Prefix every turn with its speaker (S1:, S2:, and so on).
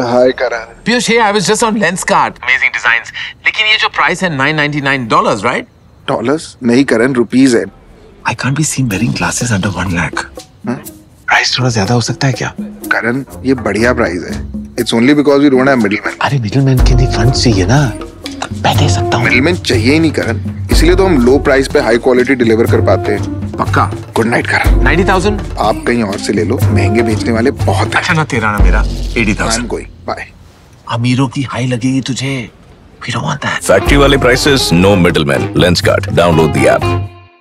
S1: Hi Karan
S2: Piyush, hey, I was just on Lenskart. Amazing designs. लेकिन ये जो price है 999 dollars, right?
S1: डॉलर्स नहीं करण रुपीस है।
S2: I can't be seen wearing glasses under one lakh. Price थोड़ा ज़्यादा हो सकता है क्या?
S1: करण ये बढ़िया प्राइस है। It's only because we don't have middleman
S2: अरे मिडिलमैन के लिए फंड चाहिए ना। मैं दे सकता हूँ।
S1: मिडिलमैन चाहिए ही नहीं करण। इसलिए तो हम लो प्राइस पे हाई क्वालिटी डिलीवर कर पाते हैं।
S2: पक्का।
S1: गुड नाइट कर
S2: नाइन्टी थाउज़ेंड?
S1: आप कहीं और से ले लो महँगे बेचने वाले बहुत
S2: अच्छा ना तेरा ना मेरा। 80,000
S1: कोई बाय
S2: अमीरों की हाई लगेगी तुझे। फिर don't want that.
S3: फैक्ट्री वाले prices no middleman lens card download the app